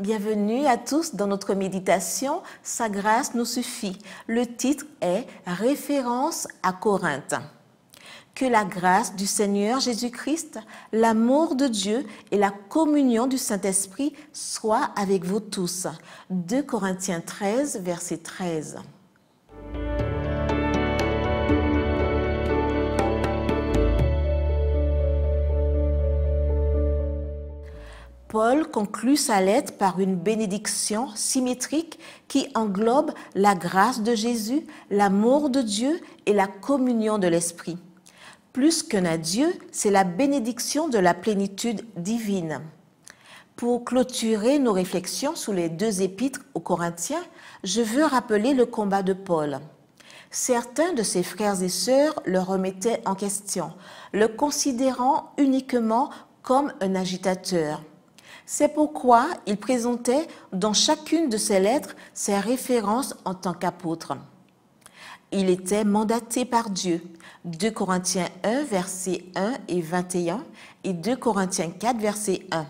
Bienvenue à tous dans notre méditation Sa grâce nous suffit. Le titre est Référence à Corinthe. Que la grâce du Seigneur Jésus-Christ, l'amour de Dieu et la communion du Saint-Esprit soient avec vous tous. 2 Corinthiens 13, verset 13. Paul conclut sa lettre par une bénédiction symétrique qui englobe la grâce de Jésus, l'amour de Dieu et la communion de l'Esprit. Plus qu'un adieu, c'est la bénédiction de la plénitude divine. Pour clôturer nos réflexions sous les deux épîtres aux Corinthiens, je veux rappeler le combat de Paul. Certains de ses frères et sœurs le remettaient en question, le considérant uniquement comme un agitateur. C'est pourquoi il présentait dans chacune de ses lettres ses références en tant qu'apôtre. Il était mandaté par Dieu. 2 Corinthiens 1, versets 1 et 21 et 2 Corinthiens 4, verset 1.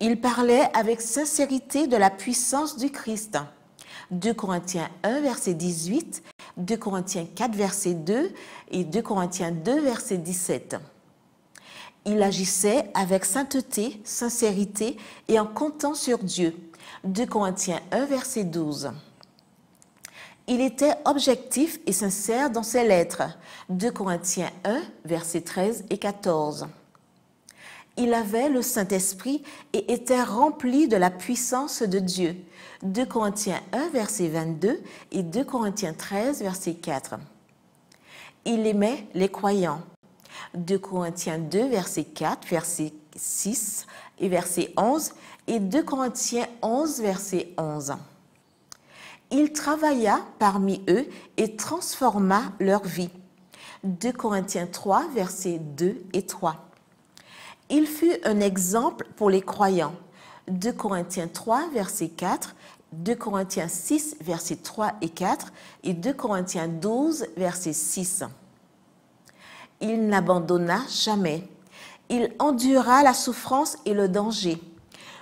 Il parlait avec sincérité de la puissance du Christ. 2 Corinthiens 1, verset 18, 2 Corinthiens 4, verset 2 et 2 Corinthiens 2, verset 17 il agissait avec sainteté, sincérité et en comptant sur Dieu. 2 Corinthiens 1, verset 12. Il était objectif et sincère dans ses lettres. 2 Corinthiens 1, verset 13 et 14. Il avait le Saint-Esprit et était rempli de la puissance de Dieu. 2 Corinthiens 1, verset 22 et 2 Corinthiens 13, verset 4. Il aimait les croyants. 2 Corinthiens 2, verset 4, verset 6 et verset 11, et 2 Corinthiens 11, verset 11. Il travailla parmi eux et transforma leur vie. 2 Corinthiens 3, versets 2 et 3. Il fut un exemple pour les croyants. 2 Corinthiens 3, verset 4, 2 Corinthiens 6, versets 3 et 4, et 2 Corinthiens 12, verset 6 il n'abandonna jamais. Il endura la souffrance et le danger.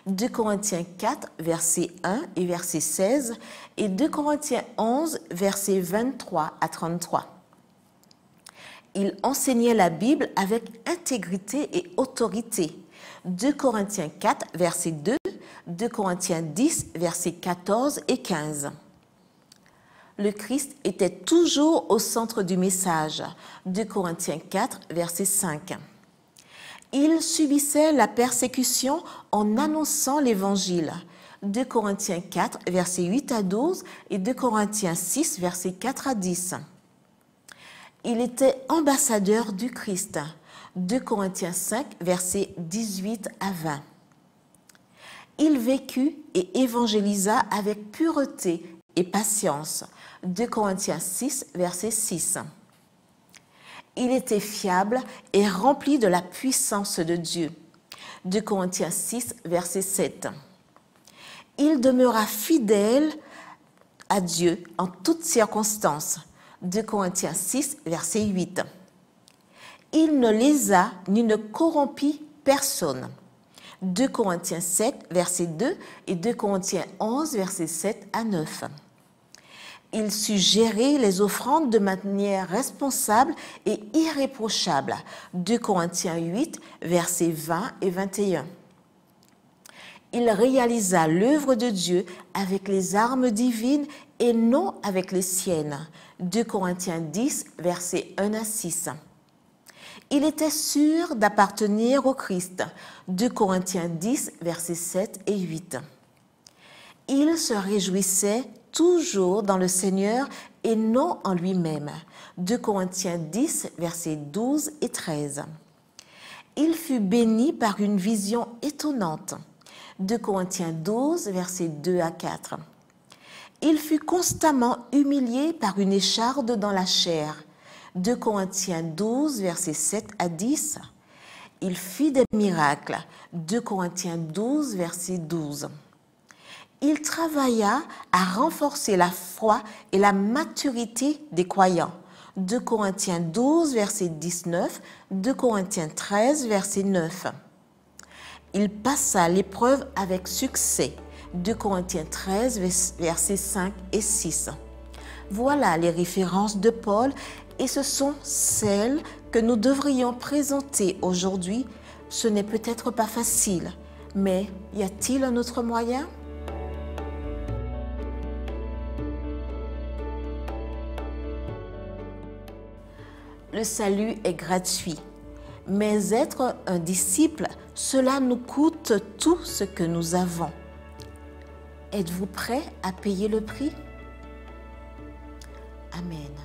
2 Corinthiens 4, verset 1 et verset 16 et 2 Corinthiens 11, verset 23 à 33. Il enseignait la Bible avec intégrité et autorité. 2 Corinthiens 4, verset 2, 2 Corinthiens 10, verset 14 et 15 le Christ était toujours au centre du message. 2 Corinthiens 4, verset 5. Il subissait la persécution en annonçant l'évangile. 2 Corinthiens 4, verset 8 à 12 et 2 Corinthiens 6, verset 4 à 10. Il était ambassadeur du Christ. 2 Corinthiens 5, verset 18 à 20. Il vécut et évangélisa avec pureté patience. 2 Corinthiens 6, verset 6. Il était fiable et rempli de la puissance de Dieu. 2 Corinthiens 6, verset 7. Il demeura fidèle à Dieu en toutes circonstances. 2 Corinthiens 6, verset 8. Il ne lésa ni ne corrompit personne. 2 Corinthiens 7, verset 2 et 2 Corinthiens 11, verset 7 à 9 il sut les offrandes de manière responsable et irréprochable. 2 Corinthiens 8, versets 20 et 21. Il réalisa l'œuvre de Dieu avec les armes divines et non avec les siennes. 2 Corinthiens 10, versets 1 à 6. Il était sûr d'appartenir au Christ. 2 Corinthiens 10, versets 7 et 8. Il se réjouissait toujours dans le Seigneur et non en lui-même. 2 Corinthiens 10, versets 12 et 13. Il fut béni par une vision étonnante. 2 Corinthiens 12, versets 2 à 4. Il fut constamment humilié par une écharde dans la chair. 2 Corinthiens 12, versets 7 à 10. Il fit des miracles. 2 Corinthiens 12, verset 12 il travailla à renforcer la foi et la maturité des croyants. 2 Corinthiens 12, verset 19, 2 Corinthiens 13, verset 9. il passa l'épreuve avec succès. 2 Corinthiens 13, versets 5 et 6. Voilà les références de Paul et ce sont celles que nous devrions présenter aujourd'hui. Ce n'est peut-être pas facile, mais y a-t-il un autre moyen? Le salut est gratuit, mais être un disciple, cela nous coûte tout ce que nous avons. Êtes-vous prêt à payer le prix? Amen.